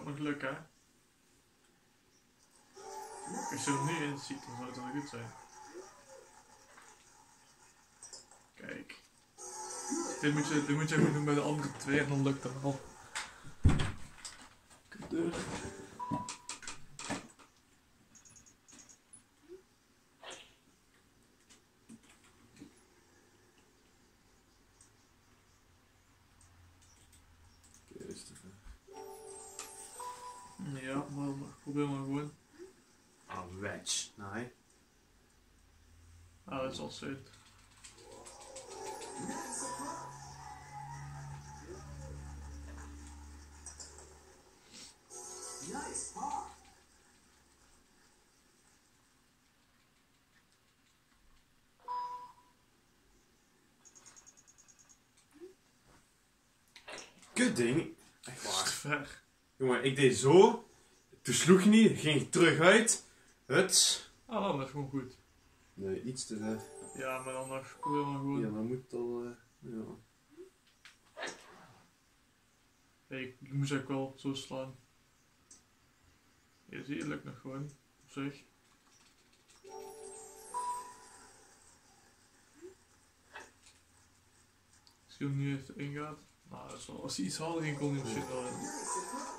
geluk, hè? Als je er nu in ziet, dan zou het wel goed zijn. Kijk. Dit moet je, dit moet je even doen bij de andere twee en dan lukt het wel. Is te ver. Ja, maar, probeer maar gewoon. Ah, wedge. Nee. Ah, dat is al zit. Kut ding. Echt waar. ver. Jongen, ik deed zo. Toen sloeg je niet. Ging terug uit. Huts. Ah, dan is gewoon goed. Nee, iets te ver. Ja, maar dan nog, probeer maar gewoon. Ja, dan moet het al... eh, ja. Hey, ik, moest ook wel zo slaan. Je, het lukt nog gewoon. Op zich. Hem nu even ingaat. Nou, dat is wel, als hij iets harder ging, kon hij misschien wel in.